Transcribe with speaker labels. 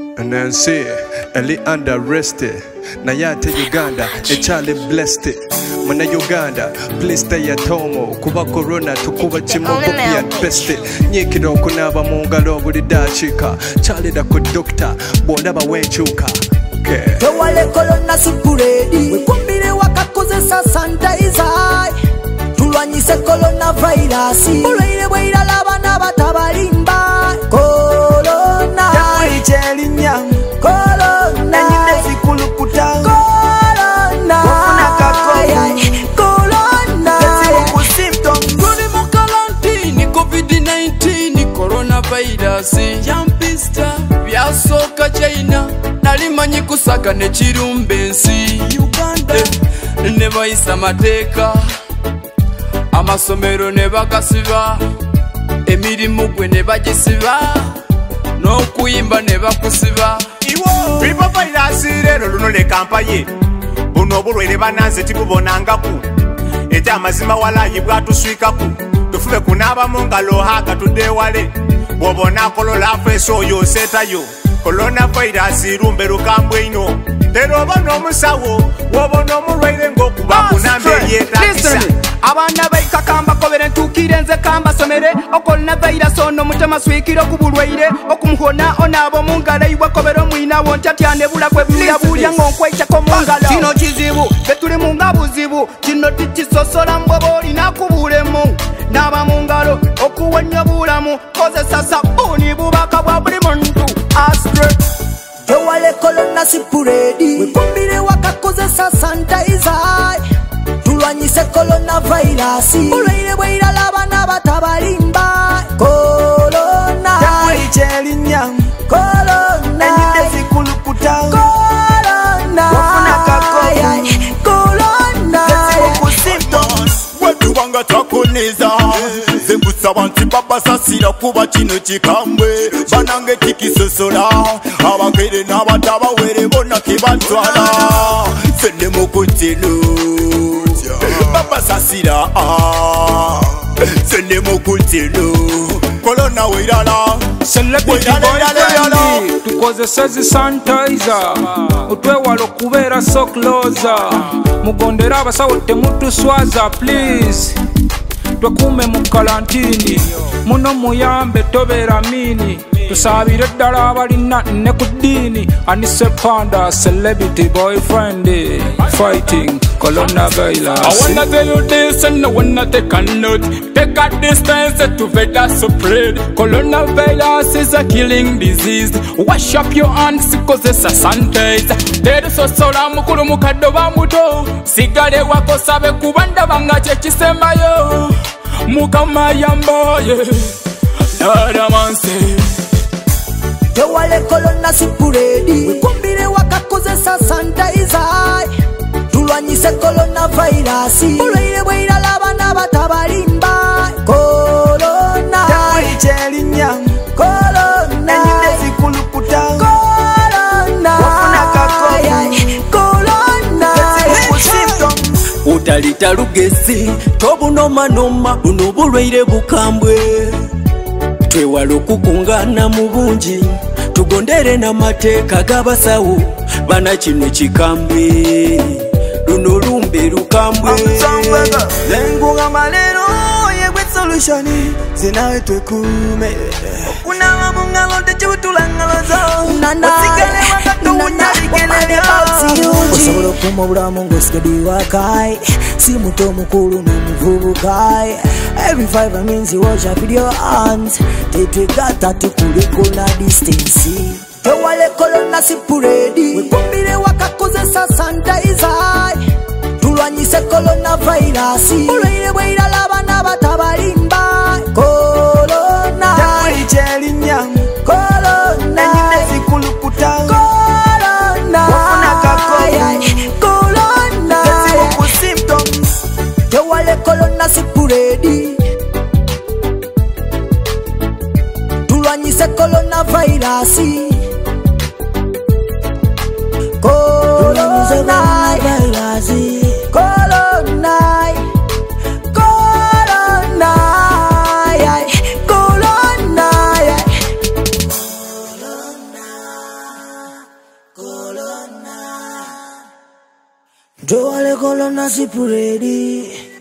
Speaker 1: nansi eli underrested naye ate uganda ekyali blessed munnauganda please stay at home kuba corona tukuba kimogopi at best nyiikira okunaaba mu ngalo buli dakiika kyalira ku dokita bw'olaba wenkyuka Okay.
Speaker 2: tewale kolona sipuredi. Wekumbire wakakozesa sanitaiza tulwanyise kolona vairasi bulwaire bwairala abana batabalimba
Speaker 3: coronavirus yampista byasooka china nalimanyi kusaga nekirumba ensi uganda. Ne bayisa amateeka amasomero ne bagasiba. Emirimu gwe ne bagisiba. N'okuyimba ne bakusiba.
Speaker 4: River virus leero luno le kampaye. Buno obulwaire bananze tibubonangaku. Ete amazima walayi bwatuswikaku tufube kunaaba mu ngalo haga tudewale bw'obona kolola afeesi oyo oseetayo kolona virus lumbe lukambwe ino. Tera oba n'omusawo w'obona omulwaire ng'okuba kunamba eryetagisa
Speaker 3: abaana baikakamba kobere ntukire nze kambasomere okolona vairasi ono mutema swikire okubulwaire okumuhona onaabo mungalo iwe kobere omwinawo ntyatya bula gwe bulabulya ng'onkwaitako mungalo. kino kizibu. Betuli munga buzibu. Kino tikisosola mbweba olina kubulemu naaba mungalo okuwenya bulamu. Kozesa sabuni bubaka bwa buli muntu. Astre.
Speaker 2: Tewale kolona sipuredi. Wekumbire wakakozesa sanitaiza tulwanyise kolona vairasi bulwaire bwairala abana batabalimba
Speaker 5: sabansi babasasira kuba kino kikambwe banange tikisosola abakere n'abatabawere bonna tebatwala fenne mukutino babasasira ah. fenne mukutino kolona
Speaker 6: weirala tukozese zisanitiza otwewala okubeera so closer mugondere abasawo temutuswaza please. Twekuume mu kalantini. Muno muyambe tobeera mini tusaabire ddala abalina ne ku ddiini anise panda celebrity boyfriend fighting coronavirus
Speaker 3: I wanna tell you this and I wanna take a note. Take a distance to better spread. Coronavirus is a killing disease. Wash up your hands cause it's a sanitizer. Teri sosola mukulu mukadde oba muto. Sigale wako sabe kuba ndaba nga kye kisembayo. Mukama yambaye. Nadamanse.
Speaker 2: Tewale kolona sipuredi wekumbire wakakozesa sanitaiza tulwanyise kolona vairasi bulwaire bwairala abana batabalimba. Kolona
Speaker 7: kyerinnya
Speaker 2: kolona
Speaker 7: enyine zikulukuta
Speaker 2: kolona
Speaker 8: utalita lugezi tobunomanoma buno bulwaire bukambwe. Twewala okukungana mu bungi tugondere n'amateeka g'abasawo bana kino kikambwe luno lumbe lukambwe.
Speaker 7: Lenguga leero yegwe solution zinawe twekuume okunaba mu ngalo tekibutula ngalo zo osigale wakatuwunya bigenera
Speaker 2: osobola okuma obulamu ng'osigadde wakayi si muto mukulu n'omuvubukayi every five minutes wash up your hands tetwegata tukulikuna distance. Tewale kolona sipuredi wekumbire wakakozesa sanitaiza tulwanyise kolona vairasi dasi Kolonai Kolonai Kolonai Kolonai Colonna Giovane colonna si pure di